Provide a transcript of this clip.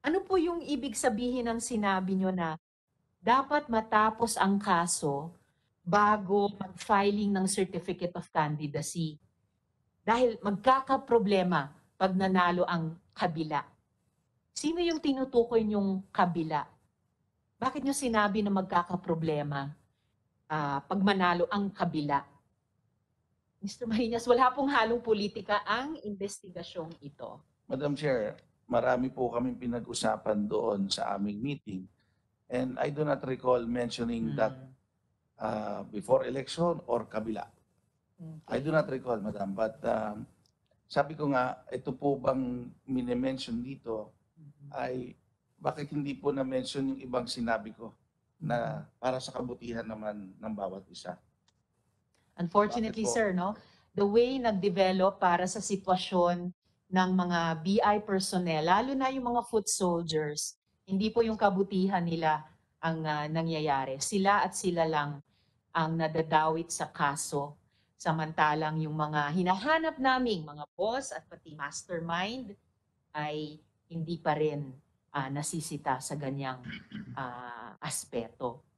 Ano po yung ibig sabihin ng sinabi nyo na dapat matapos ang kaso bago mag-filing ng Certificate of Candidacy? Dahil magkakaproblema pag nanalo ang kabila. Sino yung tinutukoy yung kabila? Bakit nyo sinabi na magkakaproblema ah, pag manalo ang kabila? Mr. Marinas, wala pong halong politika ang investigasyong ito. Madam Chair, marami po kaming pinag-usapan doon sa aming meeting. And I do not recall mentioning that Hmm. uh, before election or kabila. I do not recall, Madam. But um, sabi ko nga, ito po bang minimension dito ay bakit hindi po na-mention yung ibang sinabi ko na para sa kabutihan naman ng bawat isa. Unfortunately, sir, no? The way nag-develop para sa sitwasyon ng mga BI personnel, lalo na yung mga foot soldiers, hindi po yung kabutihan nila ang ah, nangyayari. Sila at sila lang ang nadadawit sa kaso. Samantalang yung mga hinahanap naming mga boss at pati mastermind ay hindi pa rin ah, nasisita sa ganyang ah, aspeto.